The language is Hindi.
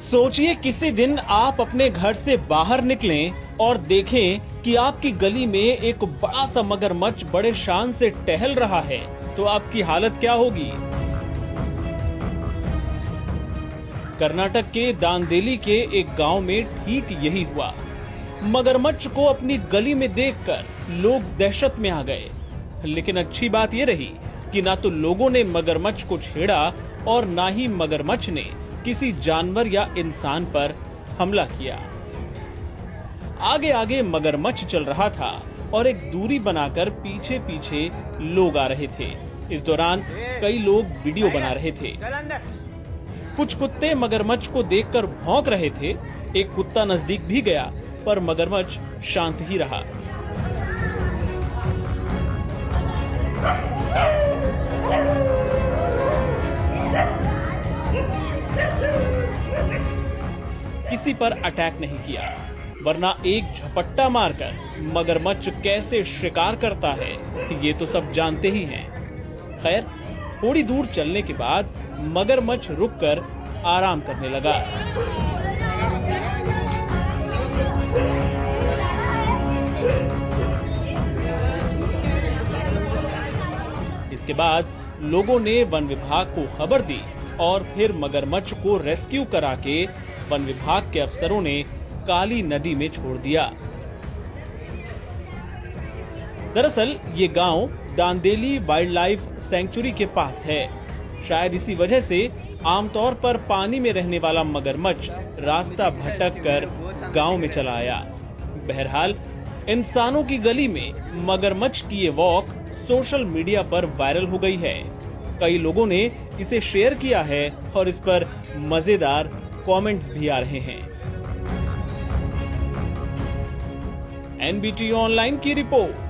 सोचिए किसी दिन आप अपने घर से बाहर निकलें और देखें कि आपकी गली में एक बड़ा सा मगरमच्छ बड़े शान से टहल रहा है। तो आपकी हालत क्या होगी? कर्नाटक के दांदेली के एक गाँव में ठीक यही हुआ। मगरमच्छ को अपनी गली में देखकर लोग दहशत में आ गए। लेकिन अच्छी बात यह रही कि ना तो लोगों ने मगरमच्छ को छेड़ा और ना ही मगरमच्छ ने किसी जानवर या इंसान पर हमला किया। आगे आगे मगरमच्छ चल रहा था और एक दूरी बनाकर पीछे पीछे लोग आ रहे थे। इस दौरान कई लोग वीडियो बना रहे थे। कुछ कुत्ते मगरमच्छ को देखकर भौंक रहे थे। एक कुत्ता नज़दीक भी गया पर मगरमच्छ शांत ही रहा। किसी पर अटैक नहीं किया, वरना एक झपट्टा मारकर मगरमच्छ कैसे शिकार करता है, ये तो सब जानते ही हैं। खैर, थोड़ी दूर चलने के बाद मगरमच्छ रुककर आराम करने लगा। इसके बाद लोगों ने वन विभाग को खबर दी और फिर मगरमच्छ को रेस्क्यू करा के वन विभाग के अफसरों ने काली नदी में छोड़ दिया। दरअसल, ये गाँव दांदेली वाइल्ड लाइफ सेंचुरी के पास है। शायद इसी वजह से आमतौर पर पानी में रहने वाला मगरमच्छ रास्ता भटक कर गाँव में चला आया। बहरहाल, इंसानों की गली में मगरमच्छ की ये वॉक सोशल मीडिया पर वायरल हो गई है। कई लोगों ने इसे शेयर किया है और इस पर मज़ेदार कमेंट्स भी आ रहे हैं। एनबीटी ऑनलाइन की रिपोर्ट।